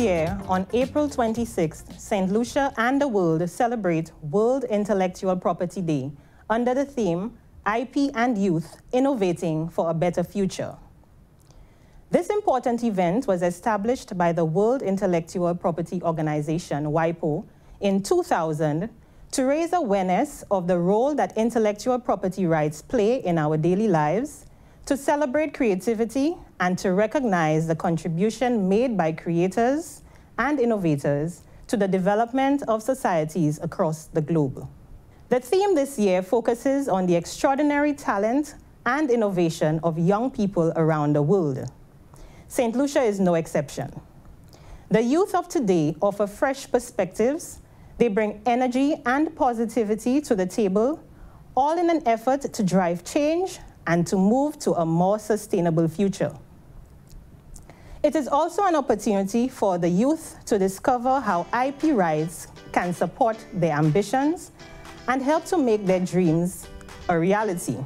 year, on April 26th, St. Lucia and the world celebrate World Intellectual Property Day under the theme IP and Youth Innovating for a Better Future. This important event was established by the World Intellectual Property Organization, WIPO, in 2000 to raise awareness of the role that intellectual property rights play in our daily lives, to celebrate creativity, and to recognize the contribution made by creators and innovators to the development of societies across the globe. The theme this year focuses on the extraordinary talent and innovation of young people around the world. St. Lucia is no exception. The youth of today offer fresh perspectives, they bring energy and positivity to the table, all in an effort to drive change and to move to a more sustainable future. It is also an opportunity for the youth to discover how IP rights can support their ambitions and help to make their dreams a reality.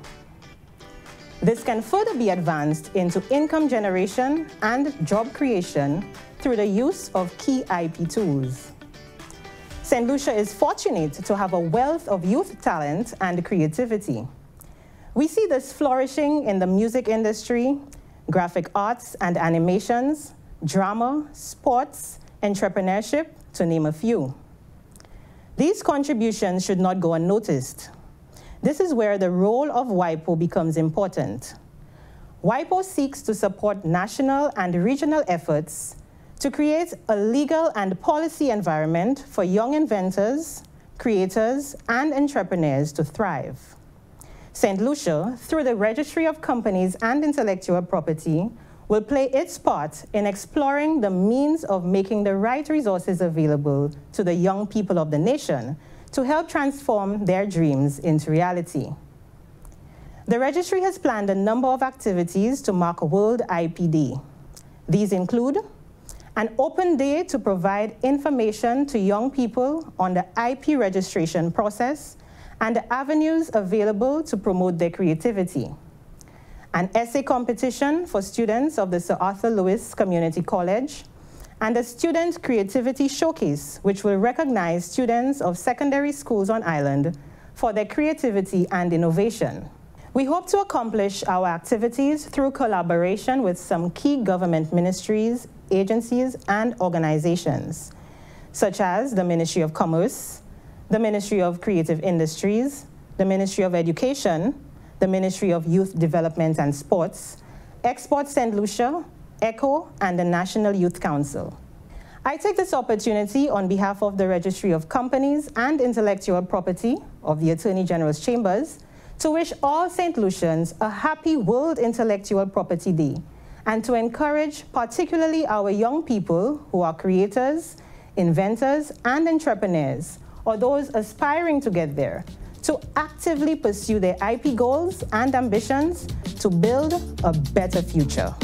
This can further be advanced into income generation and job creation through the use of key IP tools. St. Lucia is fortunate to have a wealth of youth talent and creativity. We see this flourishing in the music industry, graphic arts and animations, drama, sports, entrepreneurship, to name a few. These contributions should not go unnoticed. This is where the role of WIPO becomes important. WIPO seeks to support national and regional efforts to create a legal and policy environment for young inventors, creators, and entrepreneurs to thrive. St. Lucia, through the Registry of Companies and Intellectual Property, will play its part in exploring the means of making the right resources available to the young people of the nation to help transform their dreams into reality. The registry has planned a number of activities to mark World IP Day. These include an open day to provide information to young people on the IP registration process and the avenues available to promote their creativity an essay competition for students of the Sir Arthur Lewis Community College, and a Student Creativity Showcase, which will recognize students of secondary schools on island for their creativity and innovation. We hope to accomplish our activities through collaboration with some key government ministries, agencies, and organizations, such as the Ministry of Commerce, the Ministry of Creative Industries, the Ministry of Education, the Ministry of Youth Development and Sports, Export St. Lucia, ECHO, and the National Youth Council. I take this opportunity on behalf of the Registry of Companies and Intellectual Property of the Attorney General's Chambers to wish all St. Lucians a happy World Intellectual Property Day and to encourage particularly our young people who are creators, inventors, and entrepreneurs, or those aspiring to get there, to actively pursue their IP goals and ambitions to build a better future.